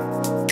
you